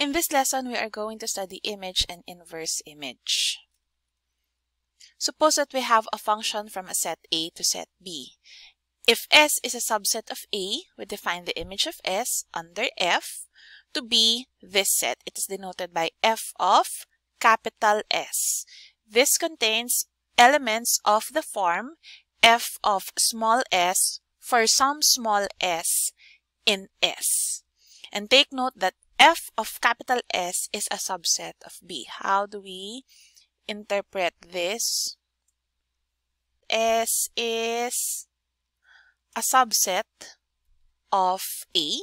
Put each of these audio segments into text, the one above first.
In this lesson, we are going to study image and inverse image. Suppose that we have a function from a set A to set B. If S is a subset of A, we define the image of S under F to be this set. It is denoted by F of capital S. This contains elements of the form f of small s for some small s in S. And take note that f of capital S is a subset of B. How do we interpret this? S is a subset of A.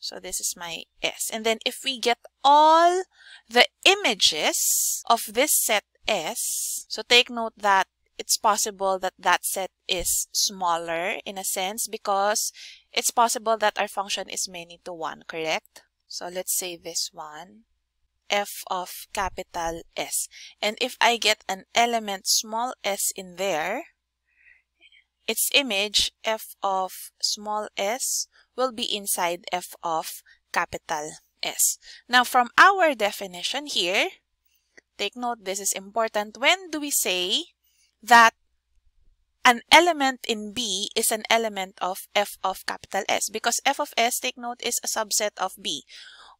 So this is my S. And then if we get all the images of this set S, so take note that it's possible that that set is smaller in a sense because it's possible that our function is many to one, correct? So let's say this one, f of capital S. And if I get an element small s in there, its image f of small s will be inside f of capital S. Now from our definition here, take note this is important. When do we say that an element in B is an element of f of capital S? Because f of S, take note, is a subset of B.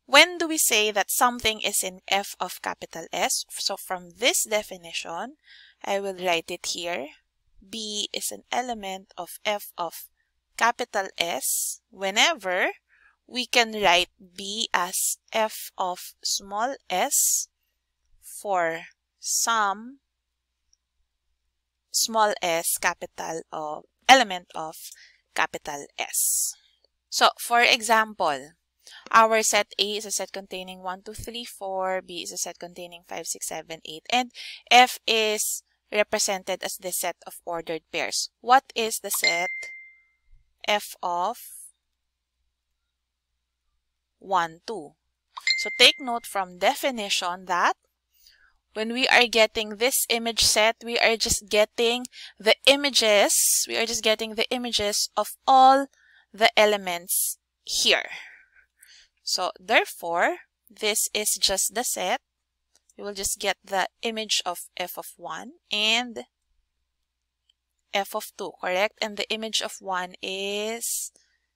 When do we say that something is in f of capital S? So from this definition, I will write it here. B is an element of f of capital S whenever we can write B as f of small s for some small s capital of element of capital S. So, for example, our set A is a set containing 1, 2, 3, 4, B is a set containing 5, 6, 7, 8, and F is represented as the set of ordered pairs. What is the set F of 1, 2? So take note from definition that when we are getting this image set, we are just getting the images, we are just getting the images of all the elements here. So therefore, this is just the set. We will just get the image of f of 1 and f of 2, correct? And the image of 1 is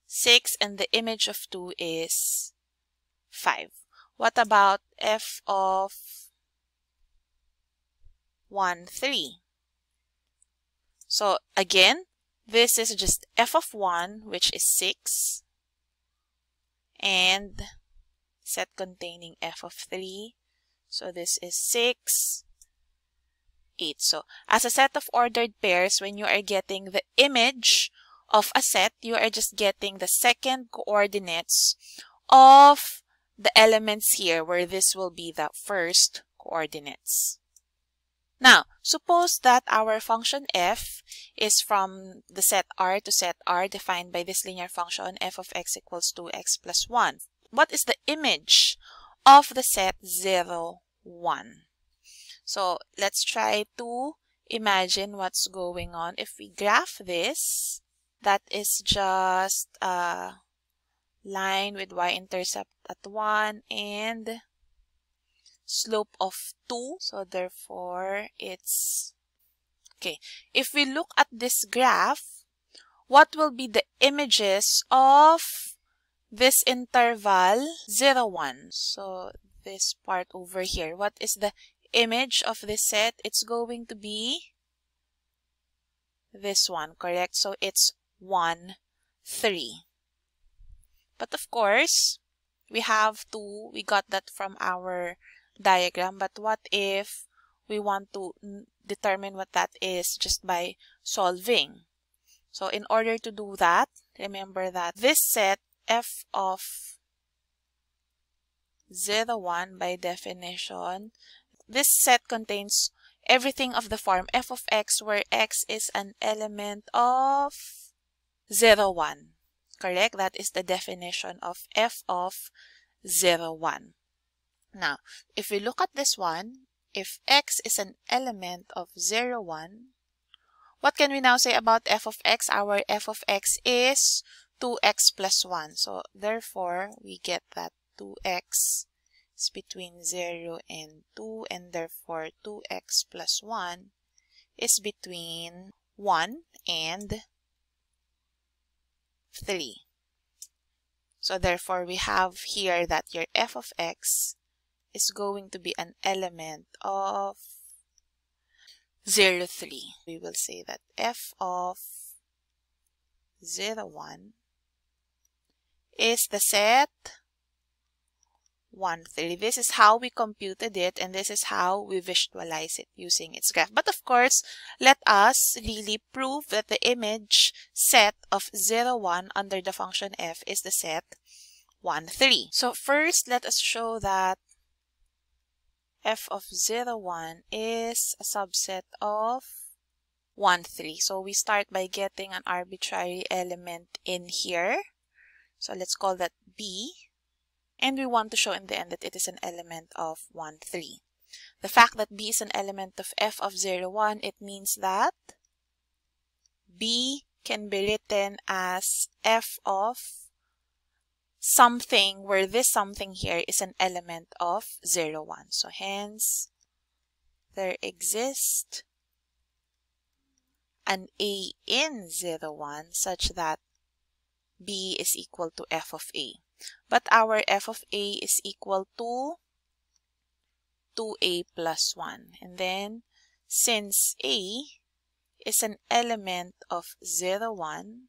6 and the image of 2 is 5. What about f of 1, 3. So again, this is just f of 1, which is 6, and set containing f of 3. So this is 6, 8. So as a set of ordered pairs, when you are getting the image of a set, you are just getting the second coordinates of the elements here, where this will be the first coordinates. Now, suppose that our function f is from the set R to set R defined by this linear function f of x equals 2x plus 1. What is the image of the set 0, 1? So, let's try to imagine what's going on. If we graph this, that is just a line with y-intercept at 1 and slope of 2. So therefore, it's okay. If we look at this graph, what will be the images of this interval 0, 1? So this part over here, what is the image of this set? It's going to be this one, correct? So it's 1, 3. But of course, we have to, we got that from our diagram. But what if we want to determine what that is just by solving? So in order to do that, remember that this set f of 0, 1 by definition, this set contains everything of the form f of x where x is an element of 0, 1. Correct? That is the definition of f of 0, 1. Now, if we look at this one, if x is an element of 0, 1, what can we now say about f of x? Our f of x is 2x plus 1. So, therefore, we get that 2x is between 0 and 2 and therefore 2x plus 1 is between 1 and 3. So therefore we have here that your f of x is going to be an element of 0, 3. We will say that f of 0, 1 is the set 1, 3. This is how we computed it and this is how we visualize it using its graph. But of course, let us really prove that the image set of 0, 1 under the function f is the set 1, 3. So first, let us show that f of 0, 1 is a subset of 1, 3. So we start by getting an arbitrary element in here. So let's call that b. And we want to show in the end that it is an element of 1, 3. The fact that b is an element of f of 0, 1, it means that b can be written as f of something where this something here is an element of 0, 1. So hence, there exists an A in 0, 1 such that B is equal to f of A. But our f of A is equal to 2A plus 1. And then, since A is an element of 0, 1,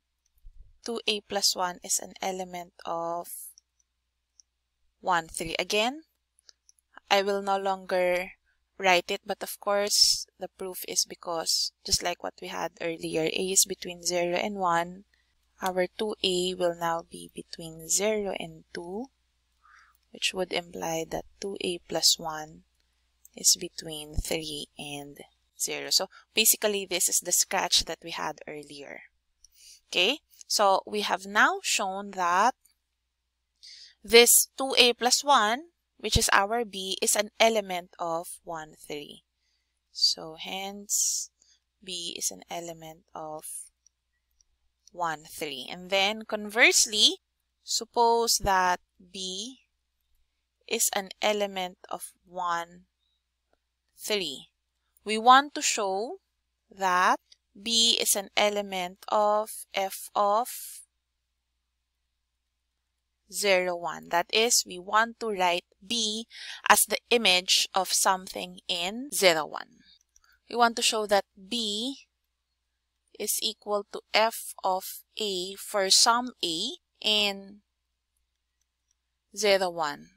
2a plus 1 is an element of 1, 3. Again, I will no longer write it, but of course, the proof is because, just like what we had earlier, a is between 0 and 1. Our 2a will now be between 0 and 2, which would imply that 2a plus 1 is between 3 and 0. So basically, this is the scratch that we had earlier. Okay, so we have now shown that this 2a plus 1, which is our b, is an element of 1, 3. So hence, b is an element of 1, 3. And then conversely, suppose that b is an element of 1, 3. We want to show that B is an element of f of 0, 1. That is, we want to write B as the image of something in 0, 1. We want to show that B is equal to f of A for some A in 0, 1.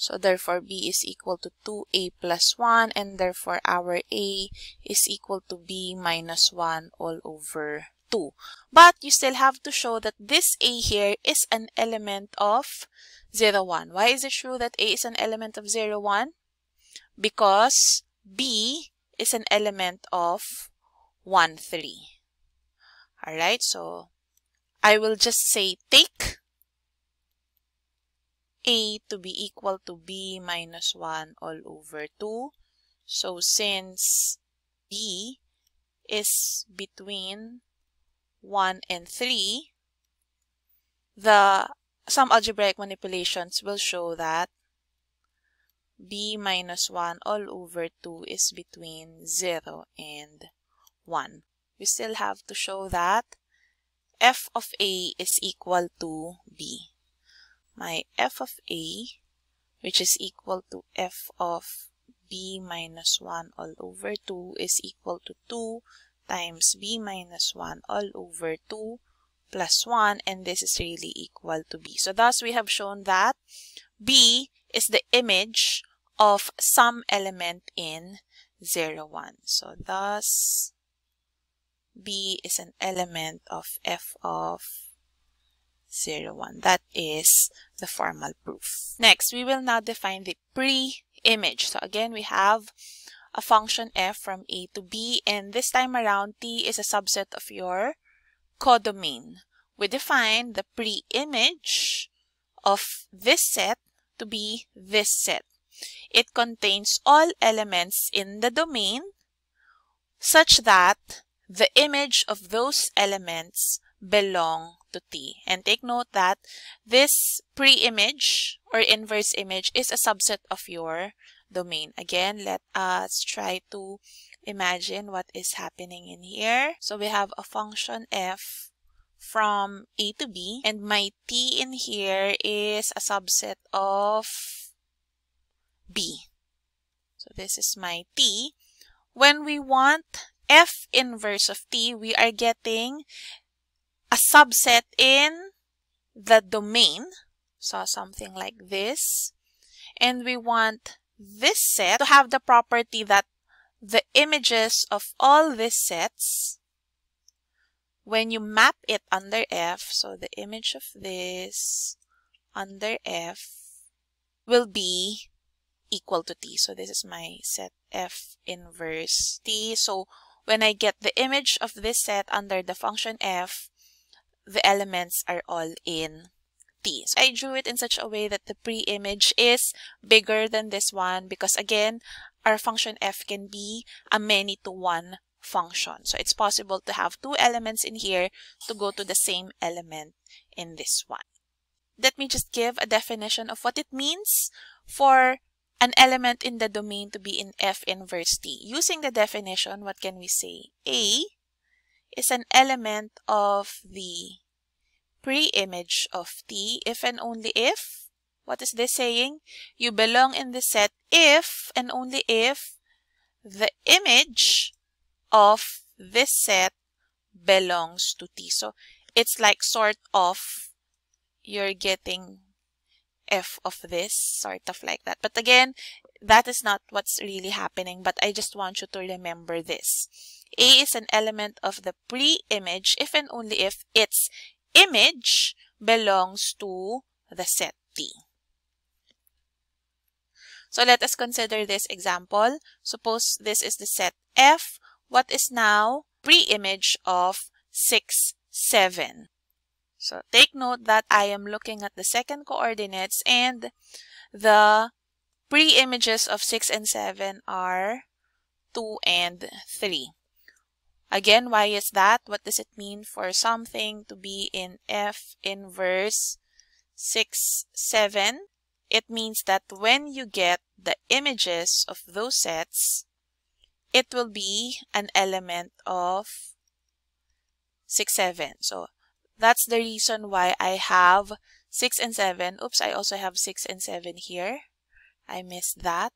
So therefore b is equal to 2a plus 1 and therefore our a is equal to b minus 1 all over 2. But you still have to show that this a here is an element of 0, 1. Why is it true that a is an element of 0, 1? Because b is an element of 1, 3. Alright, so I will just say take a to be equal to b minus 1 all over 2. So since b is between 1 and 3, the some algebraic manipulations will show that b minus 1 all over 2 is between 0 and 1. We still have to show that f of a is equal to b my f of a, which is equal to f of b minus 1 all over 2 is equal to 2 times b minus 1 all over 2 plus 1 and this is really equal to b. So thus we have shown that b is the image of some element in 0, 1. So thus b is an element of f of 0, 1. That is the formal proof. Next, we will now define the pre-image. So again, we have a function f from a to b and this time around t is a subset of your codomain. We define the pre-image of this set to be this set. It contains all elements in the domain such that the image of those elements belong to t. And take note that this pre-image or inverse image is a subset of your domain. Again, let us try to imagine what is happening in here. So we have a function f from a to b and my t in here is a subset of b. So this is my t. When we want f inverse of t, we are getting a subset in the domain. So something like this. And we want this set to have the property that the images of all these sets, when you map it under F, so the image of this under F will be equal to T. So this is my set F inverse T. So when I get the image of this set under the function F, the elements are all in T. So I drew it in such a way that the pre-image is bigger than this one because again, our function f can be a many to one function. So it's possible to have two elements in here to go to the same element in this one. Let me just give a definition of what it means for an element in the domain to be in F inverse T. Using the definition, what can we say? A is an element of the pre-image of T if and only if what is this saying? You belong in the set if and only if the image of this set belongs to T. So it's like sort of you're getting F of this, sort of like that. But again, that is not what's really happening, but I just want you to remember this. A is an element of the pre-image if and only if its image belongs to the set T. So let us consider this example. Suppose this is the set F. What is now pre-image of 6, 7? So take note that I am looking at the second coordinates and the pre-images of 6 and 7 are 2 and 3. Again, why is that? What does it mean for something to be in F inverse 6, 7? It means that when you get the images of those sets, it will be an element of 6, 7. So that's the reason why I have 6 and 7. Oops, I also have 6 and 7 here. I missed that.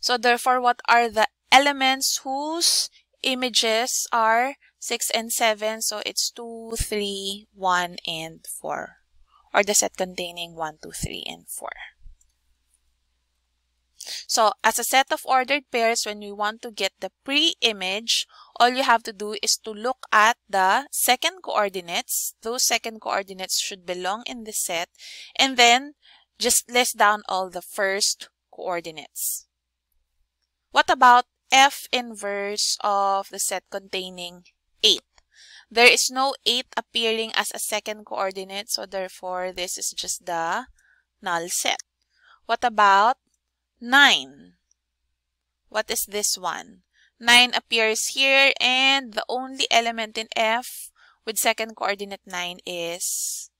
So therefore, what are the elements whose images are 6 and 7? So it's 2, 3, 1, and 4 or the set containing 1, 2, 3, and 4. So as a set of ordered pairs, when we want to get the pre-image, all you have to do is to look at the second coordinates. Those second coordinates should belong in the set. And then just list down all the first coordinates. What about F inverse of the set containing 8? There is no 8 appearing as a second coordinate, so therefore this is just the null set. What about 9? What is this one? 9 appears here and the only element in F with second coordinate 9 is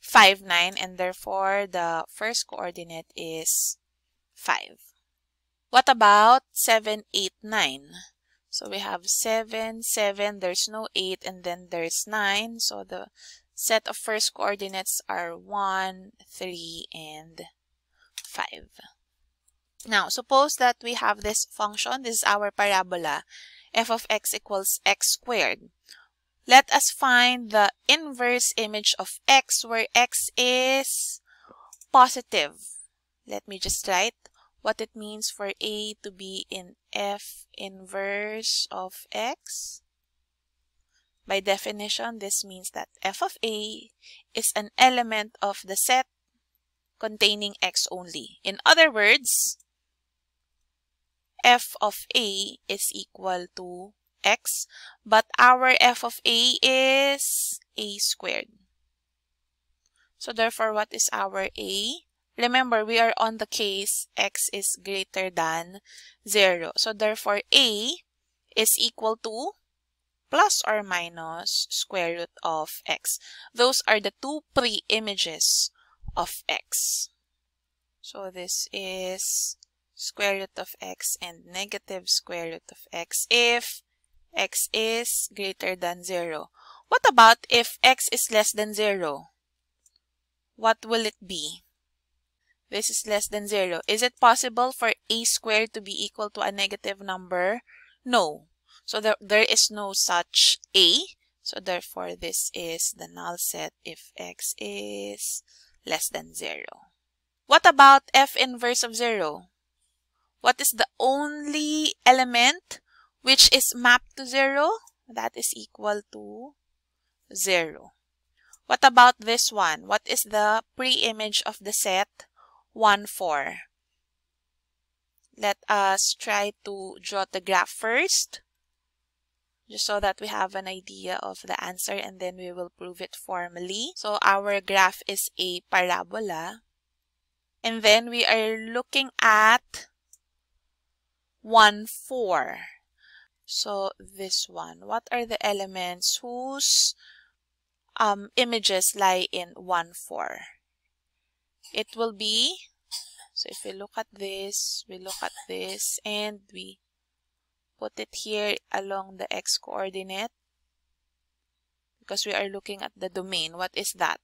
5, 9 and therefore the first coordinate is 5. What about 7, 8, 9? So we have 7, 7, there's no 8, and then there's 9. So the set of first coordinates are 1, 3, and 5. Now, suppose that we have this function. This is our parabola. f of x equals x squared. Let us find the inverse image of x where x is positive. Let me just write what it means for A to be in F inverse of X. By definition, this means that f of A is an element of the set containing X only. In other words, f of A is equal to X, but our f of A is A squared. So therefore, what is our A? Remember, we are on the case x is greater than 0. So therefore, a is equal to plus or minus square root of x. Those are the two pre-images of x. So this is square root of x and negative square root of x if x is greater than 0. What about if x is less than 0? What will it be? This is less than 0. Is it possible for a squared to be equal to a negative number? No. So there, there is no such a. So therefore, this is the null set if x is less than 0. What about f inverse of 0? What is the only element which is mapped to 0? That is equal to 0. What about this one? What is the pre-image of the set 1, 4? Let us try to draw the graph first just so that we have an idea of the answer and then we will prove it formally. So our graph is a parabola and then we are looking at 1, 4. So this one, what are the elements whose um, images lie in 1, 4? It will be, so if we look at this, we look at this, and we put it here along the x-coordinate because we are looking at the domain. What is that?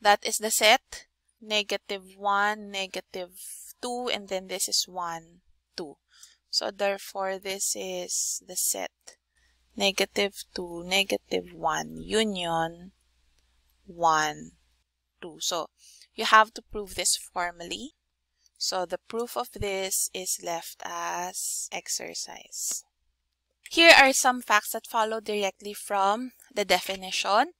That is the set negative 1, negative 2, and then this is 1, 2. So therefore, this is the set negative 2, negative 1, union 1, 2. So you have to prove this formally. So the proof of this is left as exercise. Here are some facts that follow directly from the definition.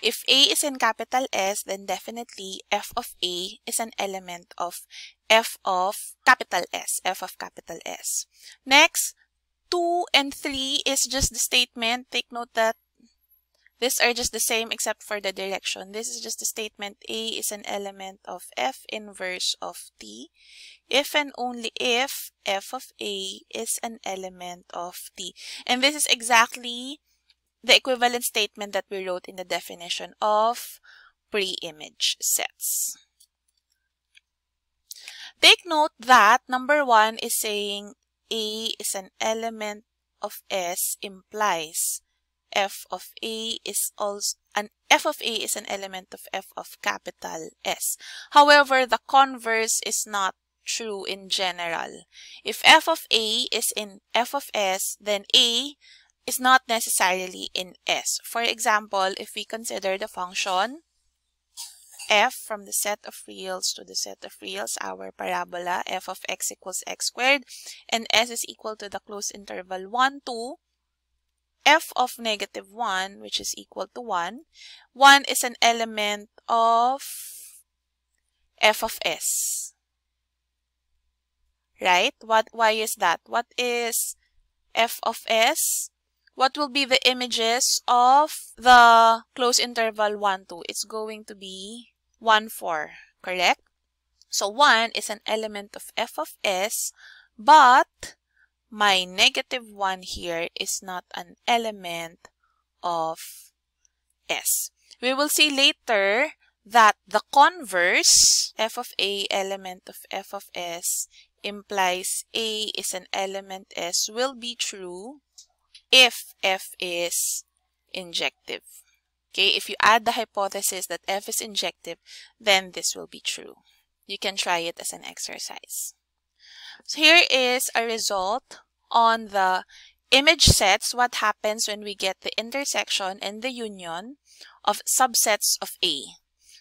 If A is in capital S, then definitely f of A is an element of f of capital S, f of capital S. Next, 2 and 3 is just the statement. Take note that these are just the same except for the direction. This is just a statement A is an element of F inverse of T if and only if F of A is an element of T. And this is exactly the equivalent statement that we wrote in the definition of pre-image sets. Take note that number one is saying A is an element of S implies f of a is also an f of a is an element of f of capital S. However, the converse is not true in general. If f of a is in f of s, then a is not necessarily in s. For example, if we consider the function f from the set of reals to the set of reals, our parabola f of x equals x squared, and s is equal to the closed interval 1, 2, f of negative 1, which is equal to 1, 1 is an element of f of s. Right? What? Why is that? What is f of s? What will be the images of the close interval 1, 2? It's going to be 1, 4, correct? So 1 is an element of f of s, but my negative 1 here is not an element of S. We will see later that the converse, f of a element of f of s, implies a is an element s will be true if f is injective. Okay, if you add the hypothesis that f is injective, then this will be true. You can try it as an exercise. So here is a result on the image sets, what happens when we get the intersection and the union of subsets of A.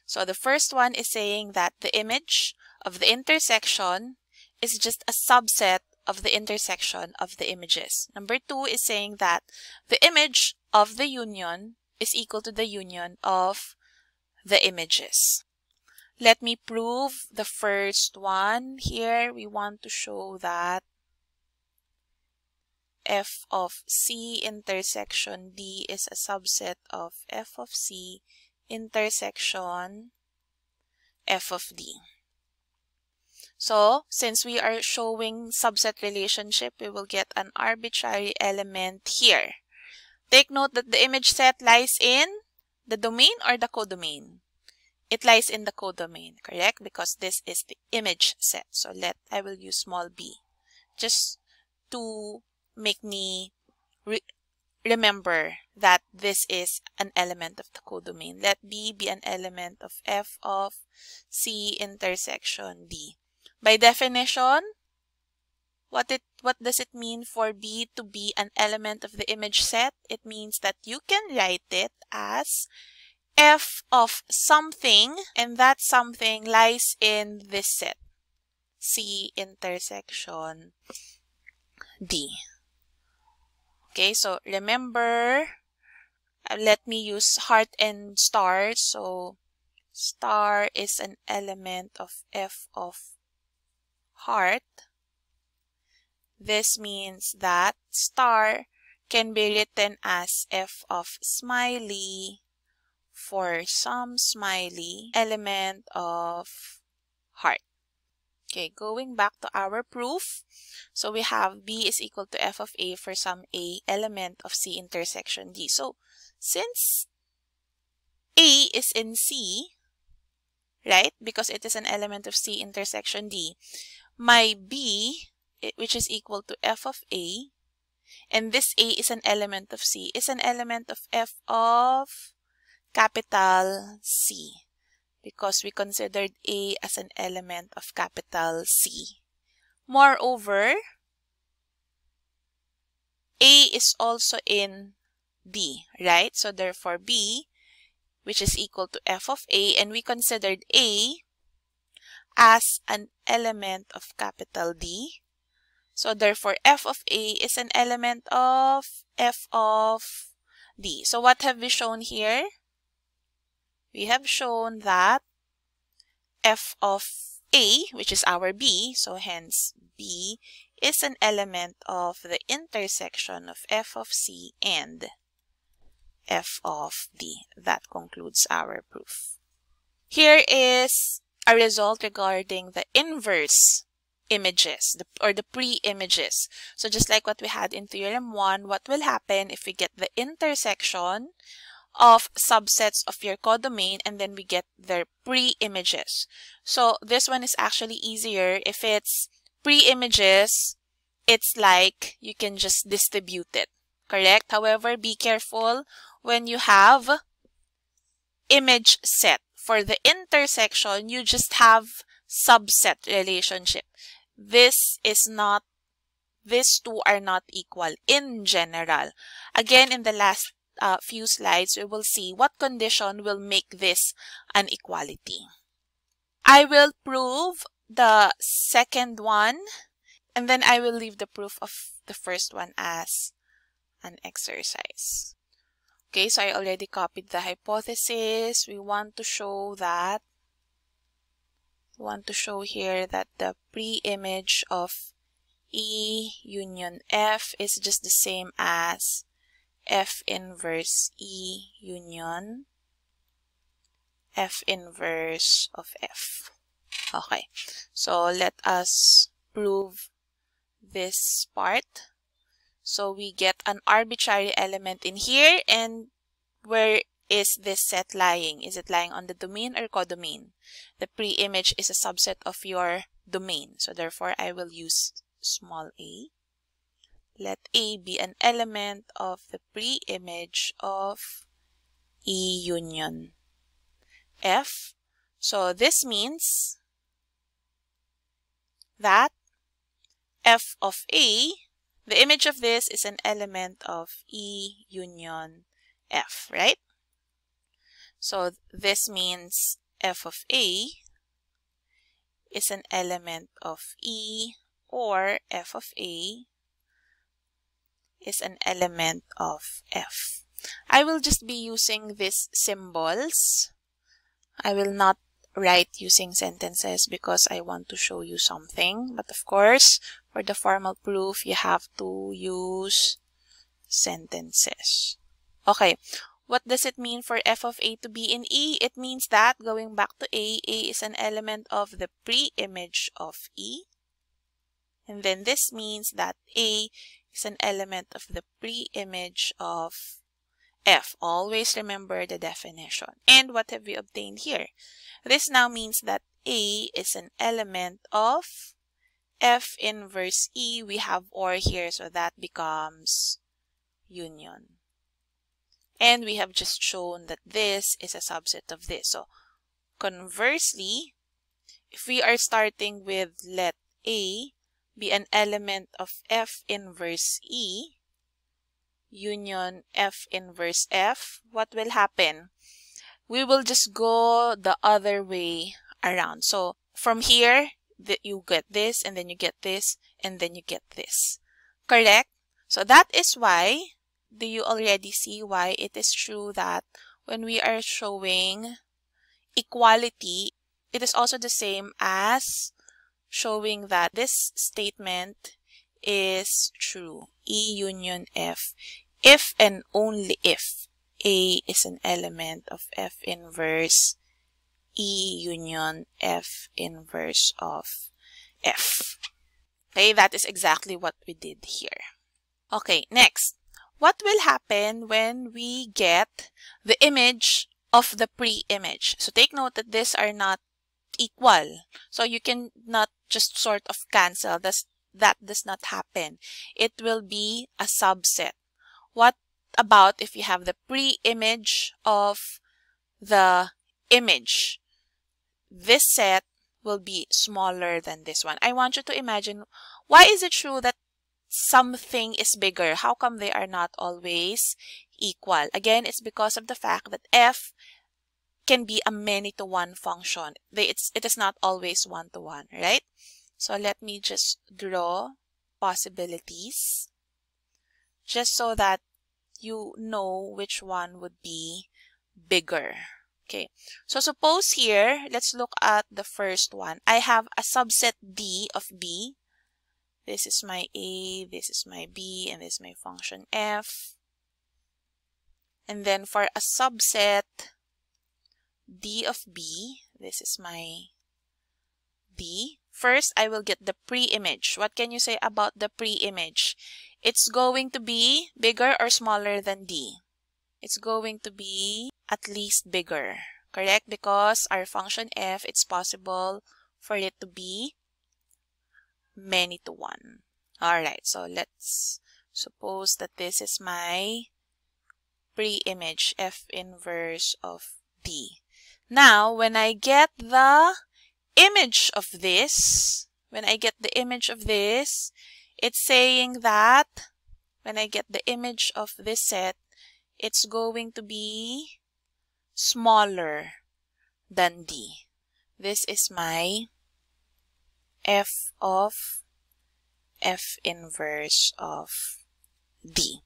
So the first one is saying that the image of the intersection is just a subset of the intersection of the images. Number two is saying that the image of the union is equal to the union of the images. Let me prove the first one. Here we want to show that f of c intersection d is a subset of f of c intersection f of d. So, since we are showing subset relationship, we will get an arbitrary element here. Take note that the image set lies in the domain or the codomain. It lies in the codomain, correct? Because this is the image set. So let I will use small b just to make me re remember that this is an element of the codomain. Let B be an element of F of C intersection D. By definition, what it what does it mean for B to be an element of the image set? It means that you can write it as F of something and that something lies in this set. C intersection D. Okay, so remember, uh, let me use heart and star. So star is an element of F of heart. This means that star can be written as F of smiley for some smiley element of heart. Okay, going back to our proof. So we have B is equal to F of A for some A element of C intersection D. So since A is in C, right, because it is an element of C intersection D, my B, which is equal to F of A, and this A is an element of C, is an element of F of capital C because we considered A as an element of capital C. Moreover, A is also in B, right? So therefore B, which is equal to f of A, and we considered A as an element of capital D. So therefore f of A is an element of f of D. So what have we shown here? We have shown that f of a, which is our b, so hence b is an element of the intersection of f of c and f of d. That concludes our proof. Here is a result regarding the inverse images the, or the pre-images. So just like what we had in theorem 1, what will happen if we get the intersection of subsets of your codomain and then we get their pre-images. So this one is actually easier. If it's pre-images, it's like you can just distribute it, correct? However, be careful when you have image set. For the intersection, you just have subset relationship. This is not these two are not equal in general. Again, in the last uh, few slides, we will see what condition will make this an equality. I will prove the second one, and then I will leave the proof of the first one as an exercise. Okay, so I already copied the hypothesis. We want to show that, we want to show here that the pre-image of E union F is just the same as F inverse E union F inverse of F. Okay, so let us prove this part. So we get an arbitrary element in here and where is this set lying? Is it lying on the domain or codomain? The pre-image is a subset of your domain. So therefore I will use small a. Let A be an element of the pre-image of E union F. So this means that F of A, the image of this is an element of E union F, right? So this means F of A is an element of E or F of A is an element of F. I will just be using these symbols. I will not write using sentences because I want to show you something. But of course, for the formal proof, you have to use sentences. Okay, what does it mean for f of a to be in E? It means that, going back to A, A is an element of the pre-image of E. And then this means that A is an element of the pre-image of F. Always remember the definition. And what have we obtained here? This now means that A is an element of F inverse E. We have OR here, so that becomes union. And we have just shown that this is a subset of this. So conversely, if we are starting with let A be an element of F inverse E, union F inverse F, what will happen? We will just go the other way around. So from here, that you get this, and then you get this, and then you get this. Correct? So that is why, do you already see why it is true that when we are showing equality, it is also the same as showing that this statement is true. E union F if and only if A is an element of F inverse E union F inverse of F. Okay, that is exactly what we did here. Okay, next. What will happen when we get the image of the pre-image? So take note that these are not equal. So you can not just sort of cancel. That's, that does not happen. It will be a subset. What about if you have the pre-image of the image? This set will be smaller than this one. I want you to imagine, why is it true that something is bigger? How come they are not always equal? Again, it's because of the fact that f can be a many-to-one function. They, it's, it is not always one-to-one, -one, right? So let me just draw possibilities just so that you know which one would be bigger. Okay, so suppose here, let's look at the first one. I have a subset D of B. This is my A, this is my B, and this is my function F. And then for a subset D of B, this is my B. First, I will get the pre-image. What can you say about the pre-image? It's going to be bigger or smaller than D? It's going to be at least bigger, correct? Because our function f, it's possible for it to be many to one. Alright, so let's suppose that this is my pre-image f inverse of D. Now, when I get the image of this, when I get the image of this, it's saying that when I get the image of this set, it's going to be smaller than D. This is my f of f inverse of D.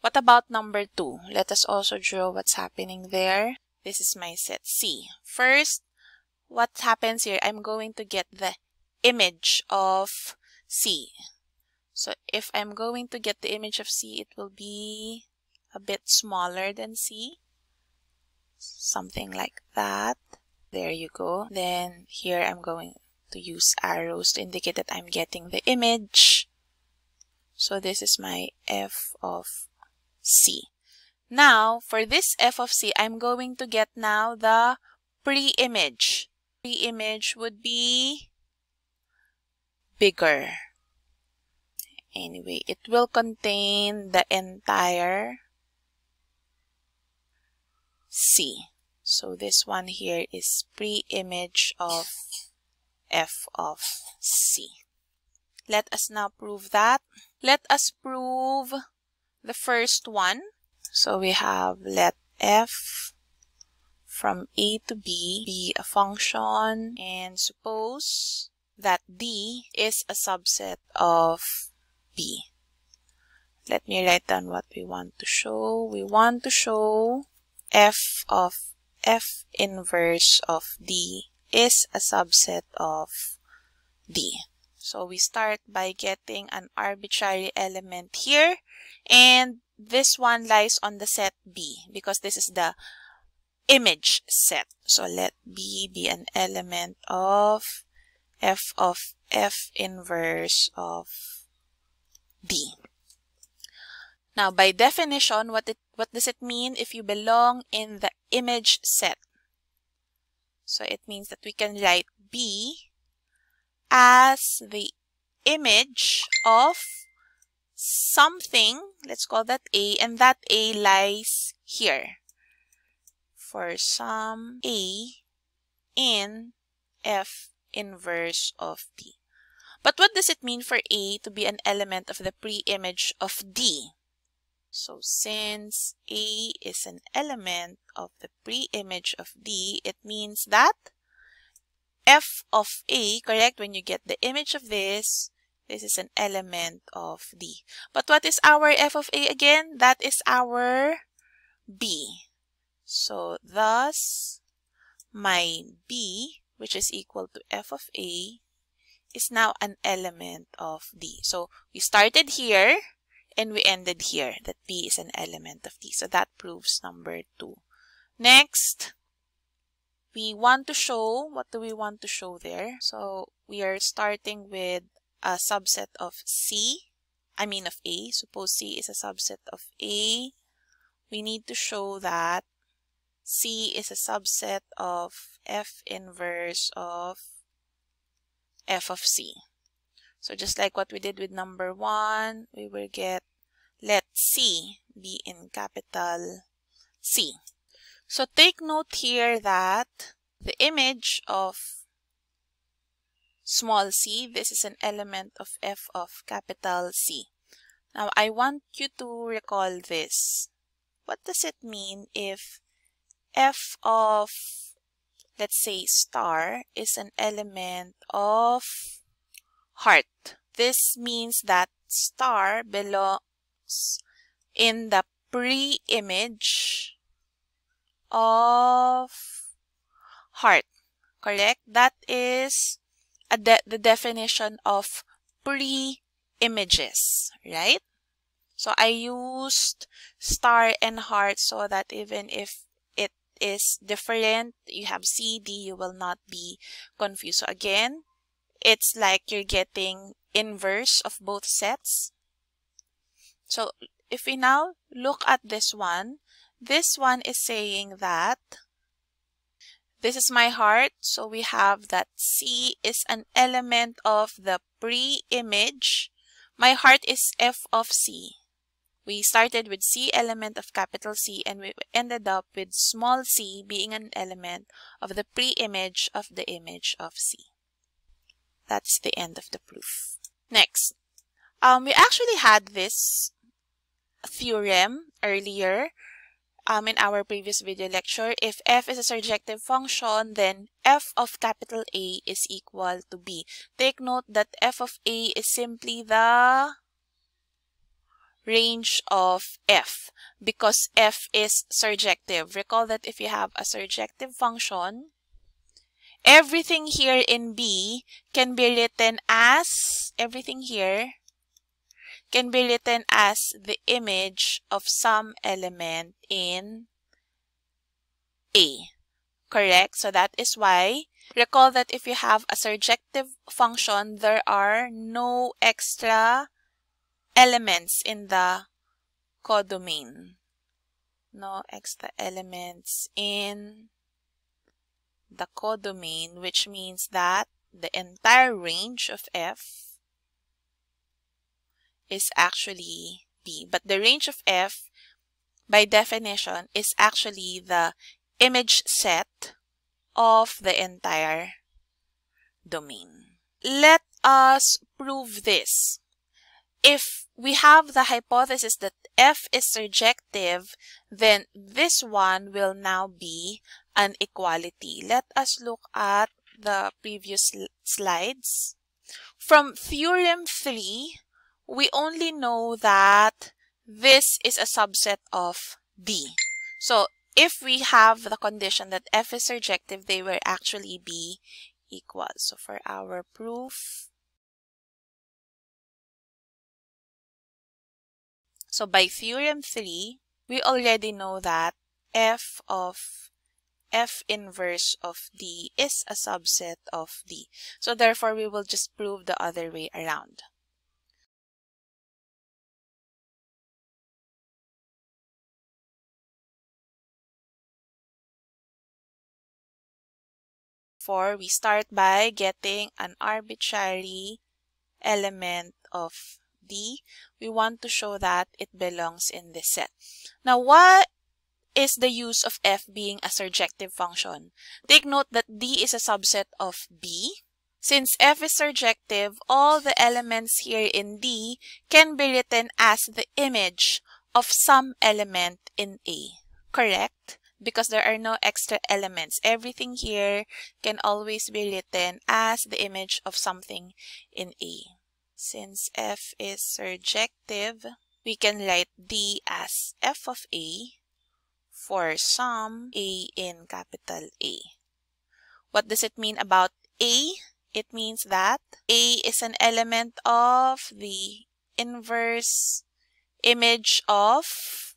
What about number 2? Let us also draw what's happening there. This is my set C. First, what happens here? I'm going to get the image of C. So if I'm going to get the image of C, it will be a bit smaller than C. Something like that. There you go. Then here I'm going to use arrows to indicate that I'm getting the image. So this is my f of C. Now, for this f of C, I'm going to get now the pre-image. Pre-image would be bigger. Anyway, it will contain the entire C. So this one here is pre-image of f of C. Let us now prove that. Let us prove the first one. So we have let f from A to B be a function and suppose that D is a subset of B. Let me write down what we want to show. We want to show f of f inverse of D is a subset of D. So we start by getting an arbitrary element here and this one lies on the set B because this is the image set. So let B be an element of f of f inverse of D. Now, by definition, what, it, what does it mean if you belong in the image set? So it means that we can write B as the image of something, let's call that A, and that A lies here. For some A in F inverse of D. But what does it mean for A to be an element of the pre-image of D? So since A is an element of the pre-image of D, it means that f of A, correct, when you get the image of this, this is an element of D. But what is our f of A again? That is our B. So thus, my B, which is equal to f of A, is now an element of D. So we started here and we ended here that B is an element of D. So that proves number two. Next, we want to show, what do we want to show there? So we are starting with a subset of C, I mean of A. Suppose C is a subset of A. We need to show that C is a subset of F inverse of F of C. So just like what we did with number one, we will get let C be in capital C. So take note here that the image of small c, this is an element of f of capital C. Now I want you to recall this. What does it mean if f of, let's say, star is an element of heart? This means that star belongs in the pre-image of heart. Correct? That is de the definition of pre-images, right? So I used star and heart so that even if it is different, you have CD, you will not be confused. So again, it's like you're getting inverse of both sets. So if we now look at this one, this one is saying that this is my heart. So we have that C is an element of the pre-image. My heart is F of C. We started with C element of capital C and we ended up with small c being an element of the pre-image of the image of C. That's the end of the proof. Next, um, we actually had this theorem earlier um, in our previous video lecture. If f is a surjective function, then f of capital A is equal to b. Take note that f of A is simply the range of f because f is surjective. Recall that if you have a surjective function, everything here in B can be written as, everything here can be written as the image of some element in A. Correct? So that is why recall that if you have a surjective function, there are no extra elements in the codomain. No extra elements in the codomain, which means that the entire range of f is actually B. But the range of F, by definition, is actually the image set of the entire domain. Let us prove this. If we have the hypothesis that F is surjective, then this one will now be an equality. Let us look at the previous slides. From theorem 3, we only know that this is a subset of D. So if we have the condition that F is surjective, they will actually be equal. So for our proof, so by theorem 3, we already know that F of F inverse of D is a subset of D. So therefore, we will just prove the other way around. For we start by getting an arbitrary element of D. We want to show that it belongs in this set. Now, what is the use of f being a surjective function? Take note that D is a subset of B. Since f is surjective, all the elements here in D can be written as the image of some element in A. Correct? Because there are no extra elements. Everything here can always be written as the image of something in A. Since f is surjective, we can write D as f of A for some A in capital A. What does it mean about A? It means that A is an element of the inverse image of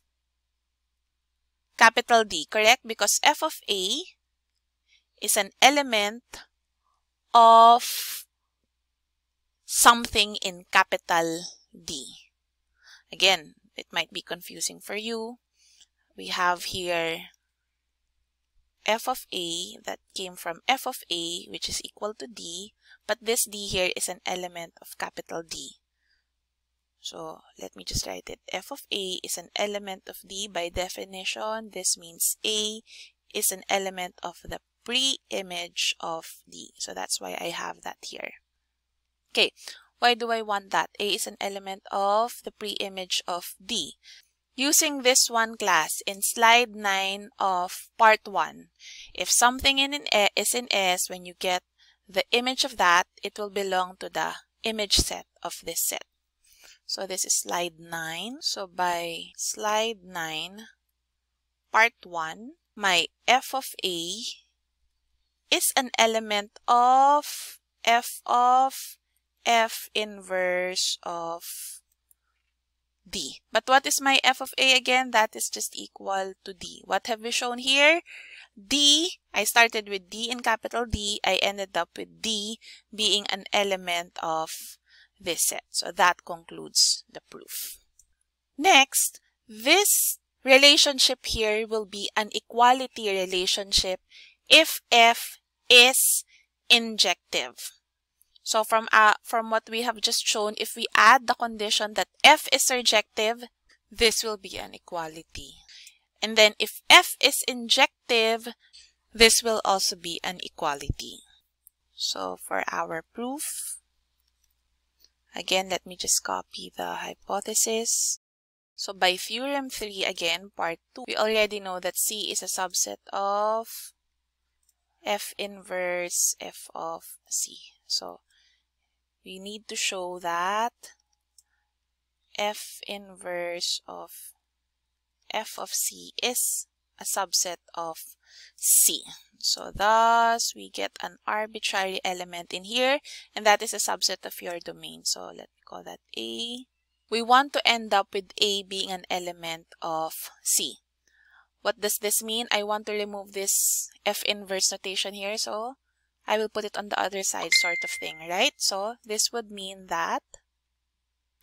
capital D, correct? Because f of A is an element of something in capital D. Again, it might be confusing for you. We have here f of a that came from f of a which is equal to d but this d here is an element of capital D. So let me just write it. f of a is an element of d by definition. This means a is an element of the pre-image of d. So that's why I have that here. Okay, why do I want that? a is an element of the pre-image of d. Using this one class in slide 9 of part 1, if something in an e is in S, when you get the image of that, it will belong to the image set of this set. So this is slide 9. So by slide 9, part 1, my f of a is an element of f of f inverse of d. But what is my f of a again? That is just equal to d. What have we shown here? d, I started with d in capital D. I ended up with d being an element of this set. So that concludes the proof. Next, this relationship here will be an equality relationship if f is injective. So from, uh, from what we have just shown, if we add the condition that f is surjective, this will be an equality. And then if f is injective, this will also be an equality. So for our proof, again, let me just copy the hypothesis. So by theorem 3, again, part 2, we already know that C is a subset of F inverse F of C. So we need to show that f inverse of f of c is a subset of c. So thus we get an arbitrary element in here and that is a subset of your domain. So let me call that A. We want to end up with A being an element of C. What does this mean? I want to remove this F inverse notation here. So I will put it on the other side sort of thing, right? So this would mean that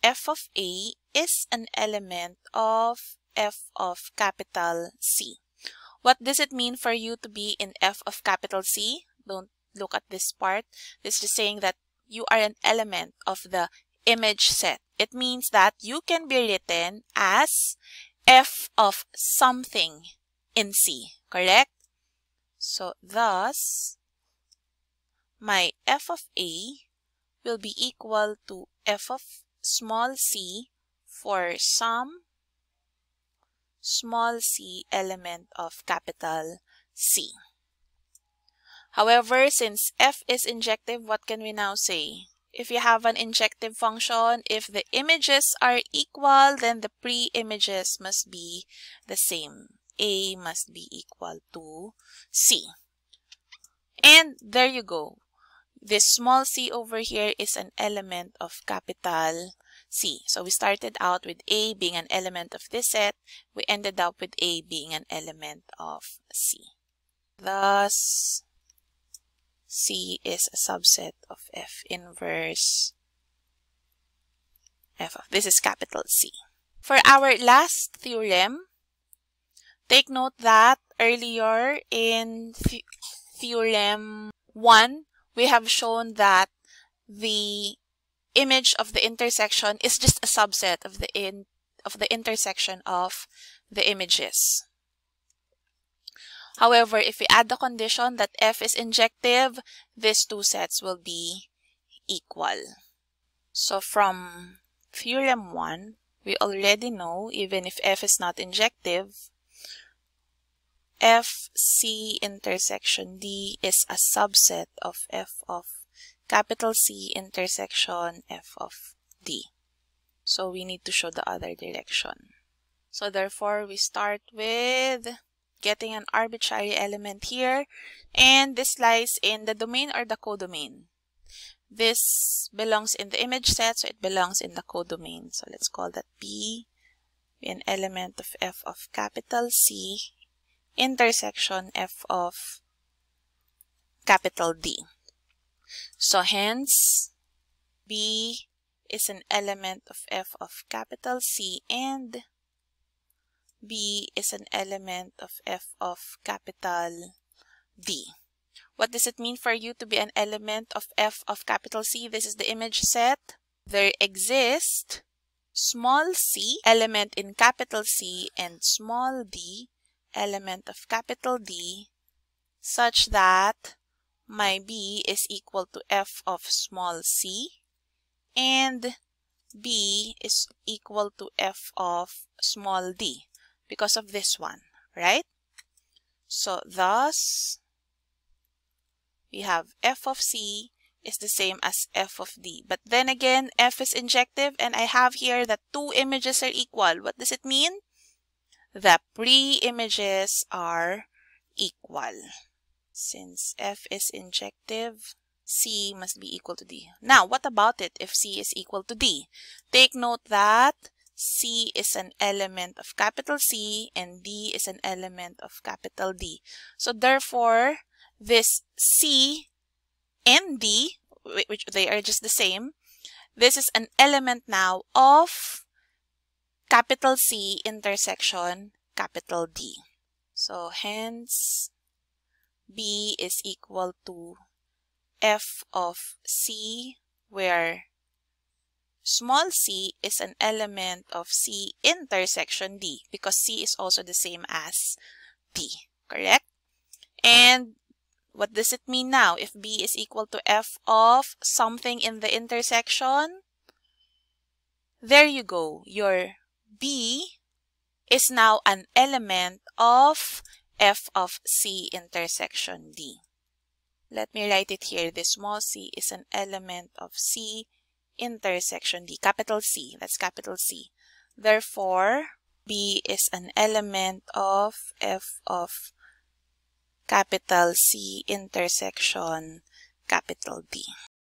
f of a is an element of f of capital C. What does it mean for you to be in f of capital C? Don't look at this part. This is just saying that you are an element of the image set. It means that you can be written as f of something in C, correct? So thus, my f of a will be equal to f of small c for some small c element of capital C. However, since f is injective, what can we now say? If you have an injective function, if the images are equal, then the pre-images must be the same. A must be equal to C. And there you go. This small c over here is an element of capital C. So we started out with A being an element of this set. We ended up with A being an element of C. Thus, C is a subset of F inverse F of, this is capital C. For our last theorem, take note that earlier in th theorem 1, we have shown that the image of the intersection is just a subset of the in of the intersection of the images. However, if we add the condition that f is injective, these two sets will be equal. So from theorem 1, we already know even if f is not injective, f c intersection d is a subset of f of capital C intersection f of d. So we need to show the other direction. So therefore, we start with getting an arbitrary element here, and this lies in the domain or the codomain. This belongs in the image set, so it belongs in the codomain. So let's call that B, an element of f of capital C intersection f of capital D. So hence, B is an element of f of capital C and B is an element of f of capital D. What does it mean for you to be an element of f of capital C? This is the image set. There exist small c element in capital C and small d element of capital D such that my B is equal to f of small c and B is equal to f of small d because of this one, right? So thus, we have f of c is the same as f of d. But then again, f is injective and I have here that two images are equal. What does it mean? The pre-images are equal. Since f is injective, c must be equal to d. Now, what about it if c is equal to d? Take note that c is an element of capital C and d is an element of capital D. So therefore, this c and d, which they are just the same, this is an element now of capital C intersection capital D. So hence, B is equal to f of C where small c is an element of C intersection D because C is also the same as D, correct? And what does it mean now? If B is equal to f of something in the intersection, there you go. Your B is now an element of f of C intersection D. Let me write it here. This small c is an element of C intersection D, capital C. That's capital C. Therefore, B is an element of f of capital C intersection capital D.